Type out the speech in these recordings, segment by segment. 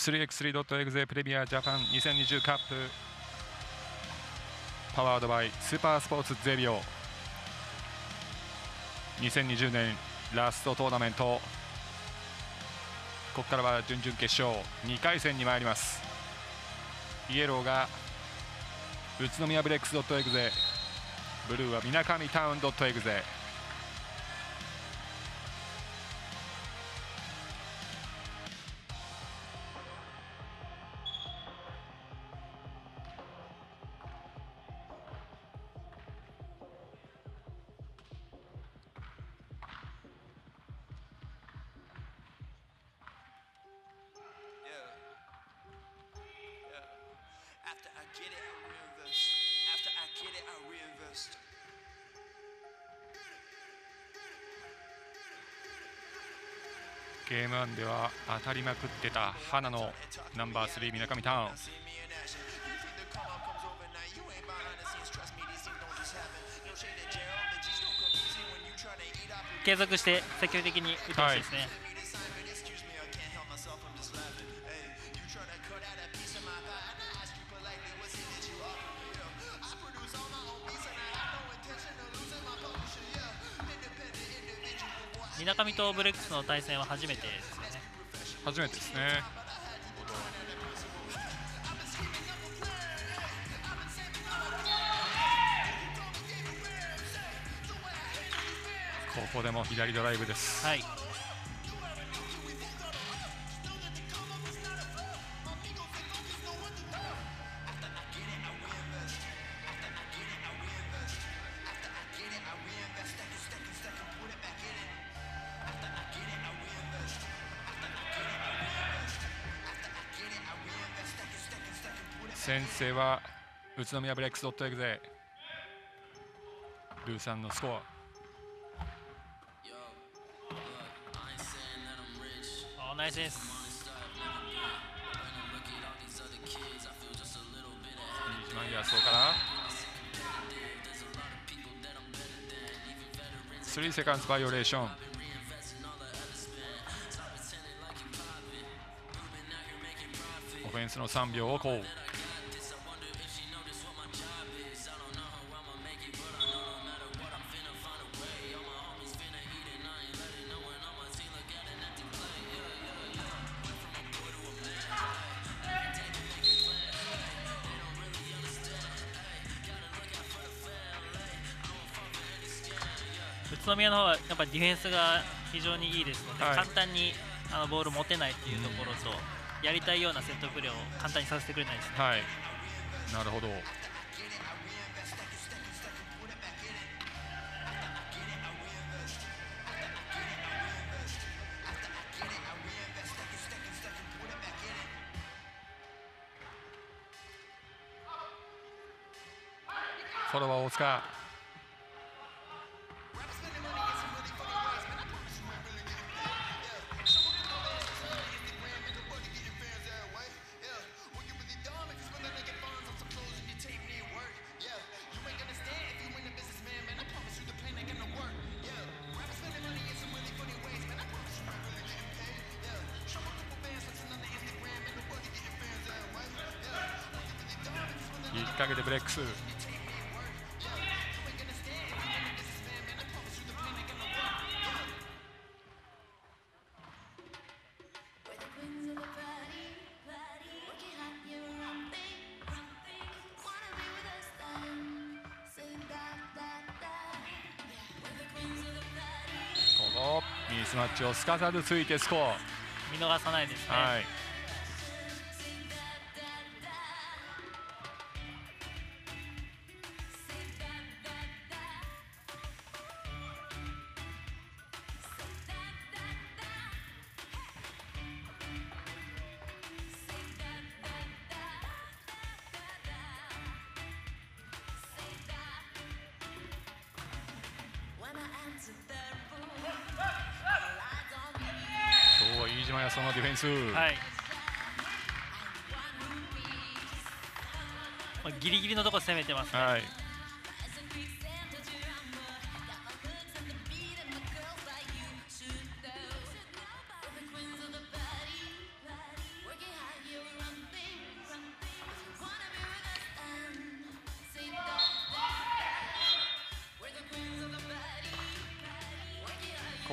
3x3.exe プレミアジャパン2020カップ。パワードバイスーパースポーツゼビオ。2020年ラストトーナメント。ここからは準々決勝。2回戦に参ります。イエローが宇都宮ブレックス .exe ブルーはみなかみタウン .exe ゲームワンでは当たりまくってた花のナンバースリー、みなかみターン。継続して積極的に打ってほしいですね。みなかみとブレックスの対戦は初めてですよね。初めてですね。ここでも左ドライブです。はい先制は宇都宮ブレックスドットエグゼルーさんのスコア。ナイスです。スリイオレーション。オフェンスの3秒をコー。都宮の方はやっぱディフェンスが非常にいいですので、はい。簡単にあのボール持てないっていうところと、やりたいようなセットプレーを簡単にさせてくれないですね。はい。なるほど。フォロワー大塚 We're the queens of the party. このミスマッチをすかさずついてスコア見逃さないですね。はい今日は飯島やそのディフェンス、はい。まあギリギリのところ攻めてますね。はい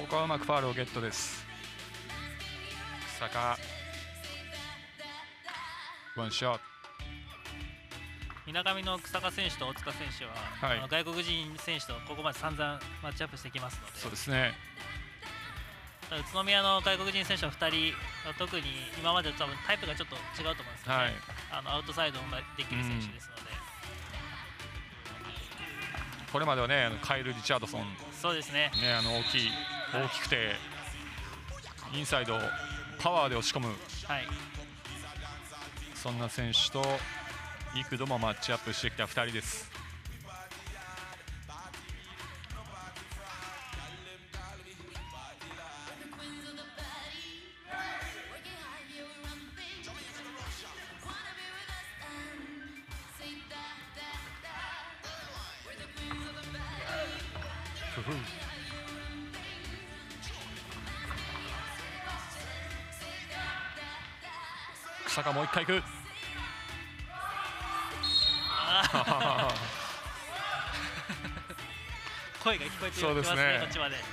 こはうまくファールをゲットです。草加。ワンショット。みなかみの草加選手と大塚選手は、はい。外国人選手とここまで散々マッチアップしてきますので。そうですね。宇都宮の外国人選手は2人は特に今までと多分タイプがちょっと違うと思うんですよね、はい。あのアウトサイドもできる選手ですので、これまではねカイル・リチャードソン。そうですね。ねあの大きい大きくてインサイドをパワーで押し込む。はい。そんな選手と幾度もマッチアップしてきた2人です草がもう一回行く。声が聞こえてきそうですね。ねこっちまで。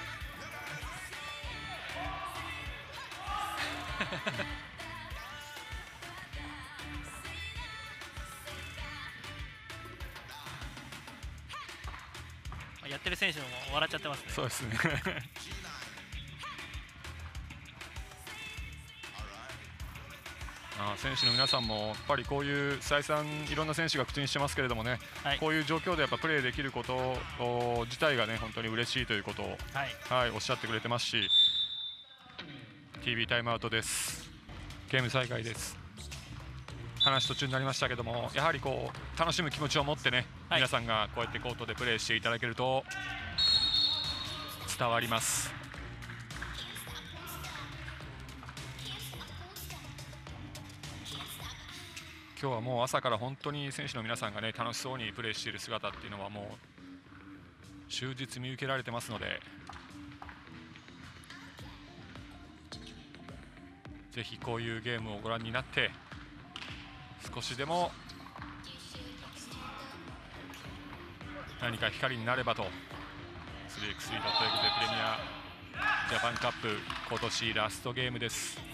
やってる選手も笑っちゃってますね。そうですねあ選手の皆さんもやっぱりこういう再三いろんな選手が口にしてますけれどもね、はい。こういう状況でやっぱプレーできることを自体がね本当に嬉しいということを、はい。はい、おっしゃってくれてますし TV タイムアウトです。ゲーム再開です。話途中になりましたけどもやはりこう楽しむ気持ちを持ってね、はい。皆さんがこうやってコートでプレーしていただけると伝わります今日はもう朝から本当に選手の皆さんがね楽しそうにプレーしている姿っていうのはもう終日見受けられてますのでぜひこういうゲームをご覧になって少しでも何か光になればと 3x3.exe プレミアジャパンカップ今年ラストゲームです。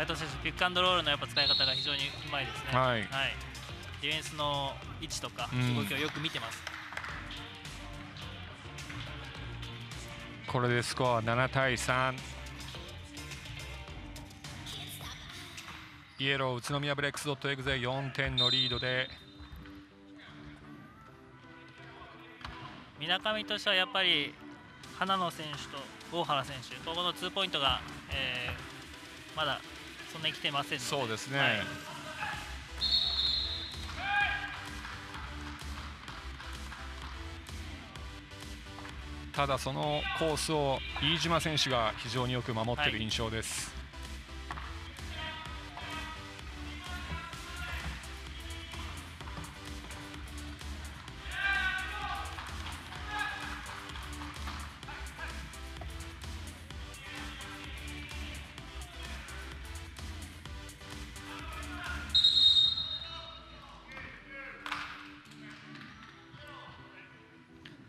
斉藤選手、ピックアンドロールのやっぱ使い方が非常にうまいですね、はい。ディフェンスの位置とかうん。動きをよく見てます、これでスコア7対3イエロー宇都宮ブレックスドットエグゼ4点のリードで。みなかみとしてはやっぱり花野選手と大原選手、ここのツーポイントが、えーまだそんなに来てませんので、そうですね、はい。ただそのコースを飯島選手が非常によく守っている印象です、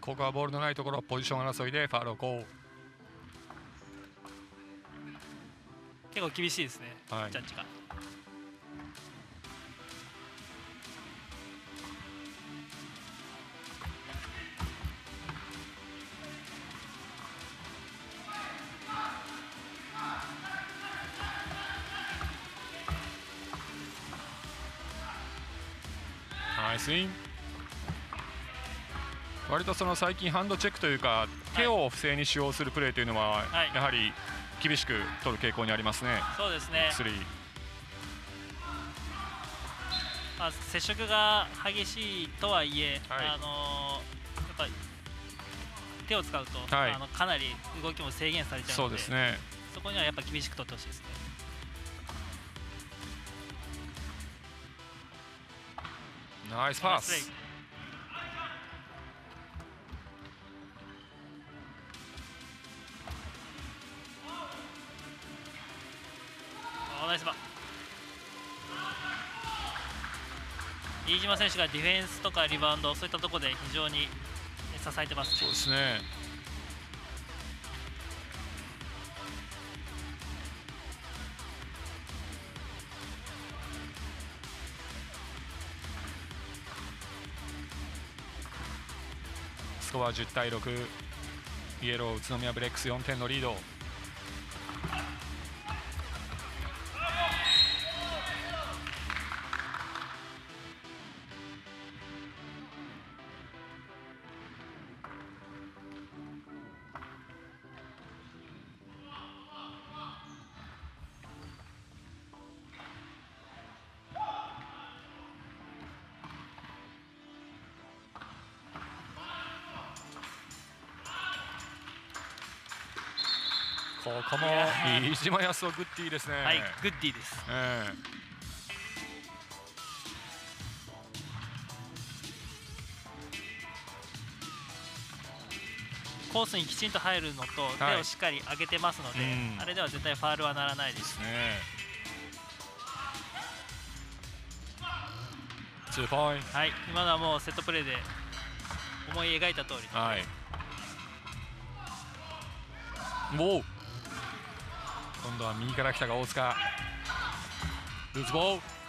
ここはボールのないところポジション争いでファールをこ結構厳しいですね、はいジャッジが。割とその最近ハンドチェックというか手を不正に使用するプレーというのは、はい。やはり厳しく取る傾向にありますね、そうですね、まあ、接触が激しいとはいえ、はい。あのーやっぱり手を使うと、はい。あのかなり動きも制限されちゃうそのでうですね。そこにはやっぱ厳しく取ってほしいですね。ナイスパス飯島選手がディフェンスとかリバウンドそういったところで非常に支えてますね。そうですね。スコア10対6イエロー宇都宮ブレックス4点のリード。ここも。飯島康夫グッディですね。はいグッディです。えコースにきちんと入るのとはい。手をしっかり上げてますので、うん。あれでは絶対ファールはならないです。えねツーポインはい今のはもうセットプレーで思い描いた通り。トはい。おお今度は右から来たが大塚。ルーズボール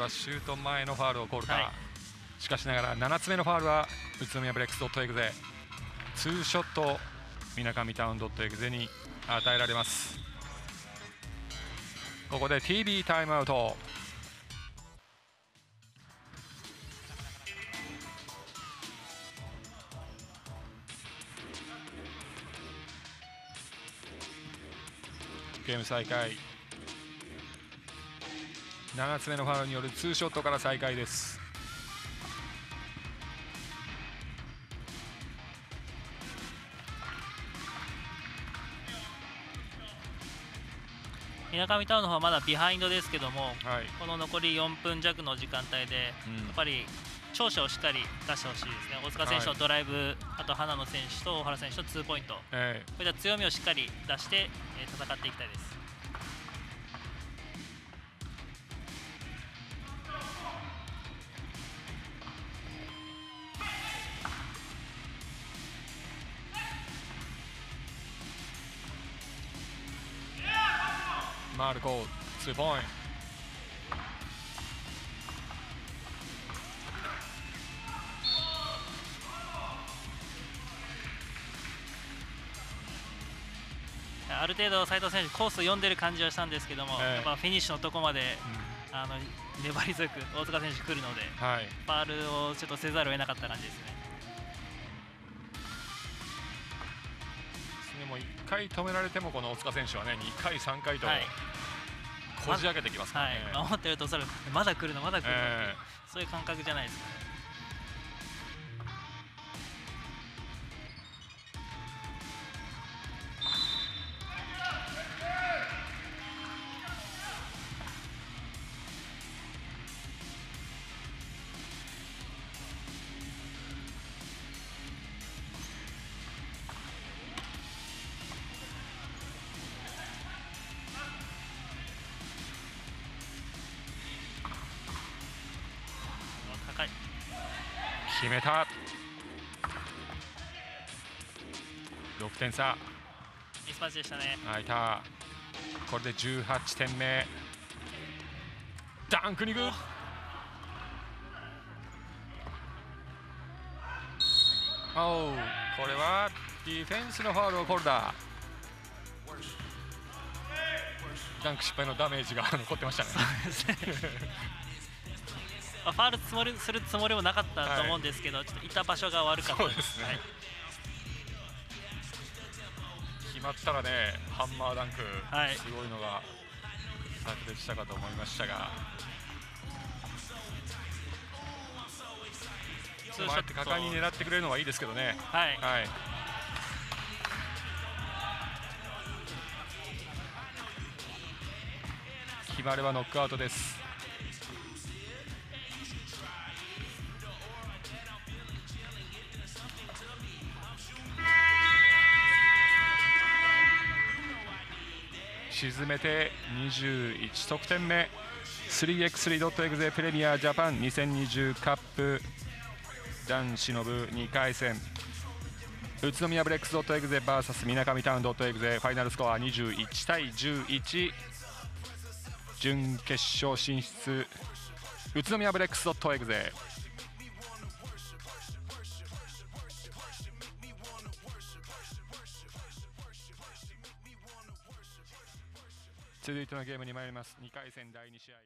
はシュート前のファールをコールか、はい。しかしながら7つ目のファールは宇都宮ブレックスドットエグゼ。ツーショットみなかみタウンドットエグゼに与えられます。ここで TV タイムアウト。ゲーム再開7つ目のファウルによるツーショットから再開です。みなかみタウンの方はまだビハインドですけどもはい、この残り4分弱の時間帯でうん。やっぱり長所をしっかり出してほしいですね。大塚選手のドライブ、あと花野選手と大原選手のツーポイント。こえ。ういった強みをしっかり出して、えー戦っていきたいですーマルコツーポイントある程度斉藤選手コース読んでる感じはしたんですけども、ええ。やっぱフィニッシュのとこまであの粘り強く大塚選手来るのではい。ファールをちょっとせざるを得なかった感じですね。でも1回止められてもこの大塚選手はね2回3回とはいこじ開けてきますからはね、い、守ってるとおそらくまだ来るのまだ来るの、えそういう感覚じゃないですか。ね決めた。6点差。ミスマッチでしたね。空いた。これで18点目。ダンクに行く。お。う。これはディフェンスのファウルをコルダダンク失敗のダメージが残ってましたねまあファールつもりするつもりもなかったと思うんですけど、ちょっといた場所が悪かった。そうですね。はい。決まったらねハンマーダンク、はい。すごいのが炸裂したかと思いましたが。ツーショット。こうやって果敢に狙ってくれるのはいいですけどね。はい。はい。決まればノックアウトです沈めて21得点目。3x3.exe プレミアジャパン。2020カップ男子の部2回戦。宇都宮ブレックス .exe vs みなかみタウン .exe ファイナルスコア21対11準決勝進出。宇都宮ブレックス .exe 続いてのゲームに参ります。2回戦第2試合。